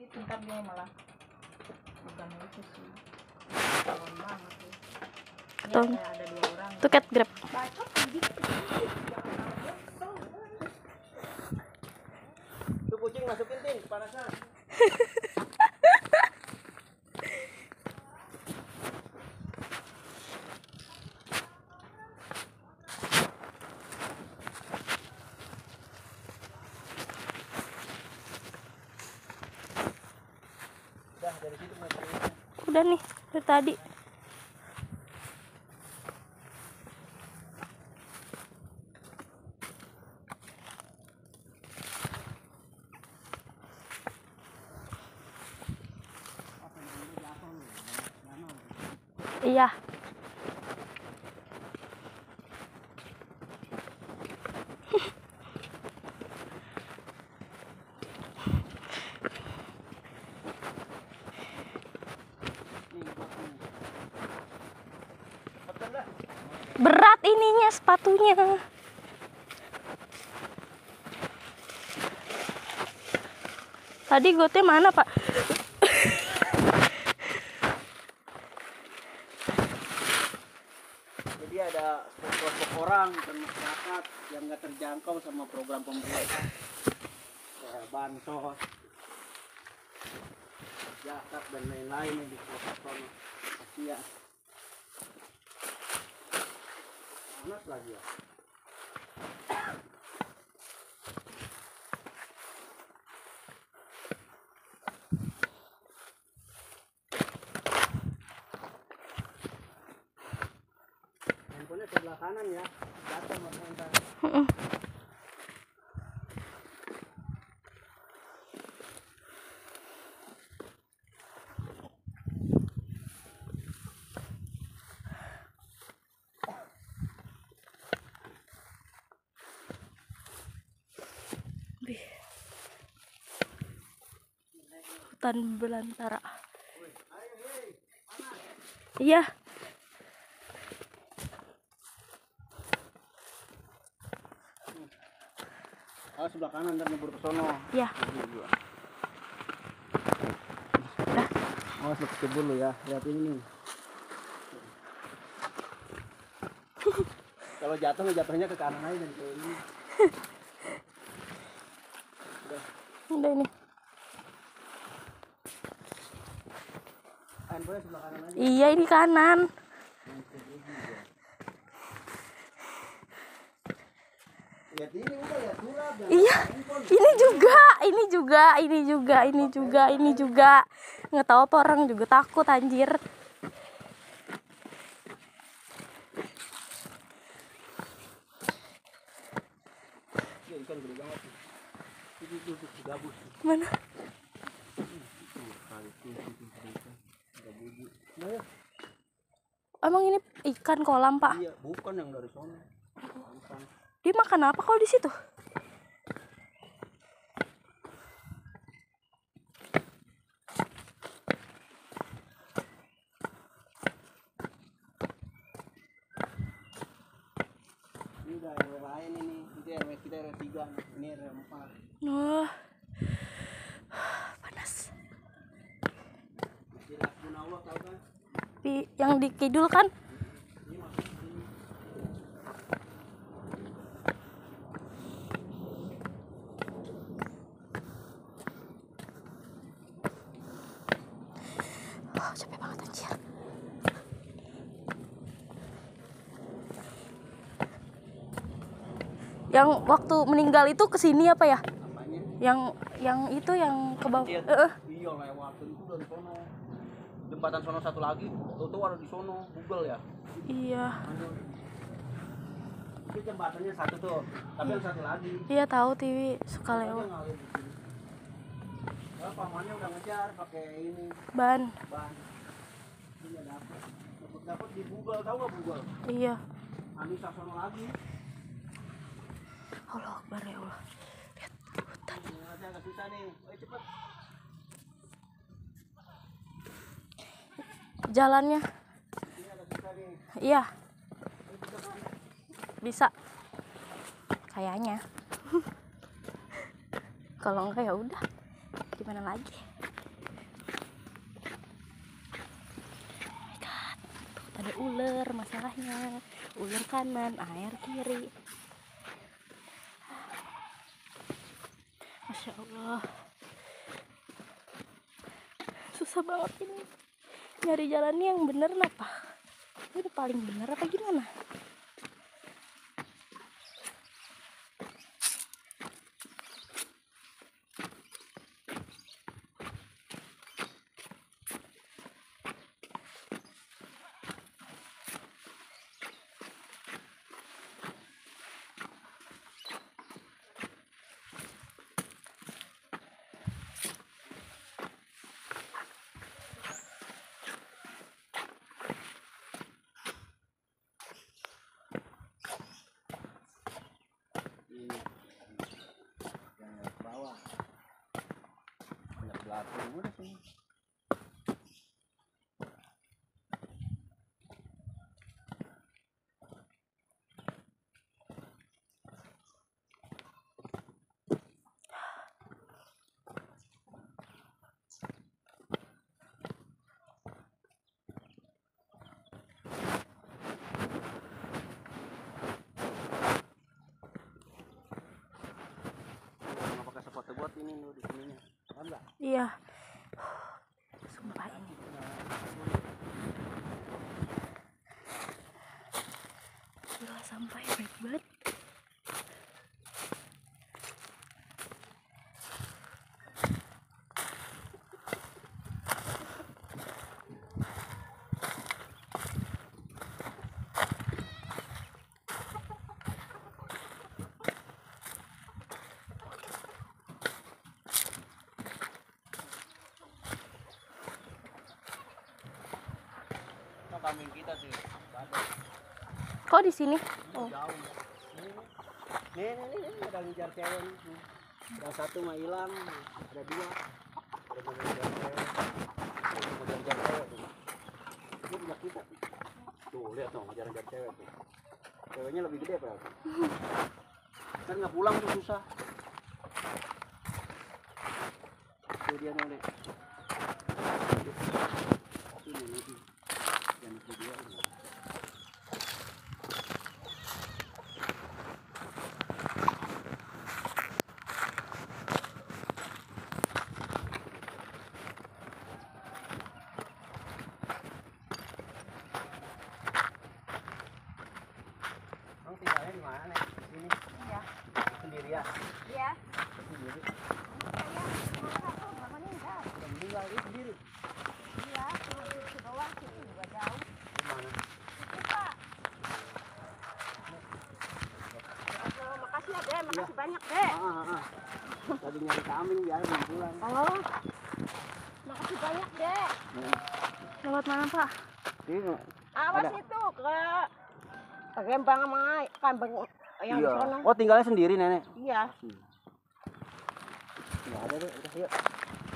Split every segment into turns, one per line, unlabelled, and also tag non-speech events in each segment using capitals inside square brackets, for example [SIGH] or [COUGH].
Ini tingkat dia malah bukan itu sih. Tahun banget ada dua orang.
Itu cat grab.
Tuh kucing masukin tin, kepanasan. [LAUGHS] Udah dari situ masukin.
Udah nih dari tadi. Iya. Berat ininya sepatunya. Tadi gotnya mana, Pak?
Jadi ada kelompok orang dan masyarakat yang nggak terjangkau sama program pemerintah, bansos, zakat dan lain-lain yang di pelosok sono. Asia. Panas lagi ya. Handphonenya sebelah kanan ya. Jatuh
Hutan belantara. Iya.
Oh sebelah kanan dan nyebur ke sono.
Iya.
Awas lu kecebur lu ya. Lihat ini nih. [LAUGHS] Kalau jatuh jatuhnya ke kanan aja dan ke ini.
Udah ini.
Handphonenya sebelah kanan aja.
Iya, ini kanan. Iya, ini juga, ini juga, ini juga, ini juga, ini juga. Nggak tahu apa orang juga takut anjir. Mana? Emang ini ikan kolam, Pak?
Iya, bukan yang dari sono. Bukan.
Dia makan apa kalau di situ?
Ini RW lain ini. Itu RW kita RW 3. Ini RW 4.
Wah. Panas.
Masjid Hasbunallah tahu kan?
Di, yang di kidul kan? Oh, capek banget anjir. Yang waktu meninggal itu ke sini apa ya?
Apanya?
Yang yang itu yang ke bawah.
Iya.
Eh, eh.
Iya lewat itu dari. Jembatan sono satu lagi, tuh ada di sono, Google ya.
Iya.
Itu jembatannya satu tuh, tapi yang satu lagi.
Iya tahu TV suka lewat.
Kalau pamannya udah ngejar pakai ini
Ban.
ban. Dapet. Dapat dapat di Google, tahu nggak Google?
Iya.
Anissa sono lagi.
Allah Akbar ya Allah. Lihat hutan.
Ini agak susah nih. Ayo cepet.
jalannya. Iya. Bisa. Kayaknya. [LAUGHS] Kalau enggak ya udah. Gimana lagi? Oh Ada ular masalahnya. Ular kanan air kiri. Masya allah. Susah banget ini nyari jalannya yang bener apa? Ini paling bener apa gimana
Belatung udah sepatu buat ini lu di sininya.
Iya. Sumpah ini. Gila sampai baik banget
kambing kita sih.
kok di sini oh
Jauh. Nih, nih, nih, nih, ada ngejar cewek nih. Nih. Yang satu mah hilang, ada dua. Ada ngejar cewek. Ada ngejar cewek tuh. Ini punya kita. Tuh, lihat tuh, ngejar-ngejar cewek tuh. Ceweknya lebih gede berarti. Kan nggak pulang tuh susah. Tuh dia. Ini, ini, Sendiri ya?
Iya.
Sendiri. Udah meninggal dia sendiri.
Iya, cuma di bawah situ juga jauh.
Di mana?
Itu Pak. Oh, makasih ya, Dek. Makasih banyak, Dek.
Ah, ah, ah. Tadi nyari kambing biar belum pulang.
Oh. Makasih banyak, Dek.
lewat mana pak
Sini.
Awas
Ada.
itu ke Gembang sama kambing yang di sana.
Oh tinggalnya sendiri nenek?
Iya.
Nggak ada deh. Udah yuk.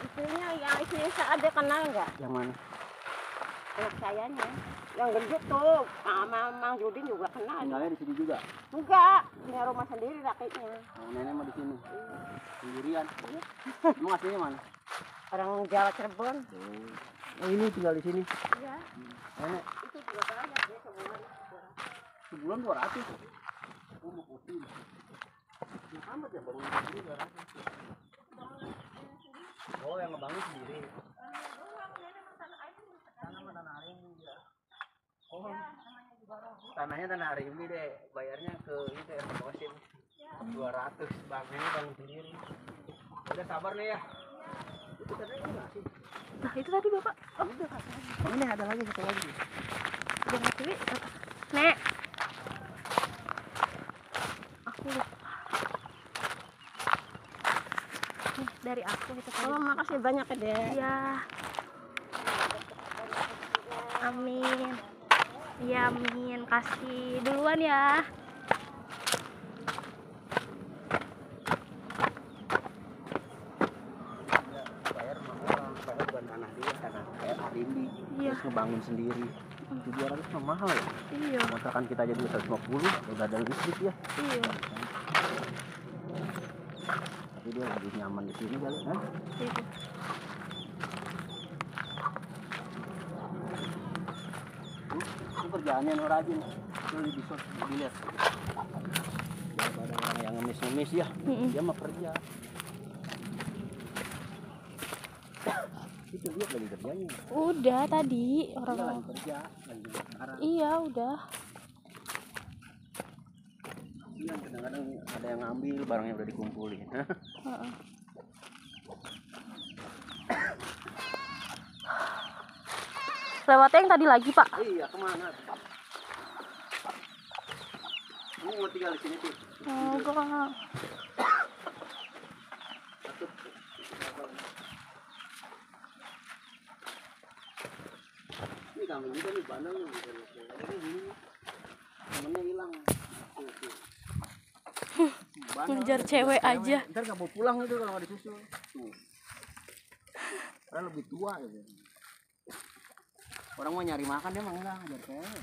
Istrinya yang istrinya ada kenal nggak?
Yang mana?
Anak sayanya. Yang gendut tuh, sama Mang Judin juga kenal.
Tinggalnya di sini juga.
Enggak, punya rumah sendiri rakitnya.
Oh nenek mah di sini. Sendirian. Emang aslinya mana?
Orang Jawa Cirebon.
Oh ini tinggal di sini.
Iya,
Nenek
itu juga banyak dia sebulan.
sebulan 200. Oh mau ya bangun sendiri 200. Oh yang ngebangun sendiri. Tanah mah tanah Arimbi ya. Oh. Tanahnya tanah Arimbi deh. Bayarnya ke ini deh Kosim. 200 bang ini bangun sendiri. Udah sabar nih ya. Itu katanya enggak sih?
nah itu tadi bapak
Udah. Ini ada lagi satu lagi.
udah cewek nek aku lupa nih dari aku itu tadi
Oh, makasih banyak ya, Dek.
Iya. Amin. Iya, amin. Kasih duluan ya.
dia Arimbi
Iya.
terus ngebangun sendiri tujuh ratus mah mahal ya
Iya,
kontrakan kita aja dua ratus lima puluh udah ada listrik ya
iya.
tapi dia lebih nyaman di sini kali kan
Itu.
Kerjaannya rajin. Itu lebih bisa dilihat. Daripada orang yang ngemis-ngemis ya.
Mm-mm.
dia mah kerja. Itu lihat lagi kerjanya.
Udah tadi orang
lagi kerja lagi sekarang.
Iya udah.
iya kadang-kadang ada yang ngambil barangnya udah dikumpulin. [LAUGHS]
Heeh. Lewatnya yang tadi lagi pak.
iya ke mana? Kamu mau tinggal di sini tuh
Oh, gua nggak-
ini kambing juga nih bandeng nih. Ini. Temennya hilang.
Ngejar cewek aja.
ntar nggak mau pulang itu kalau nggak disusul. Tuh. Padahal lebih tua gitu orang mau nyari makan dia mah enggak ngejar cewek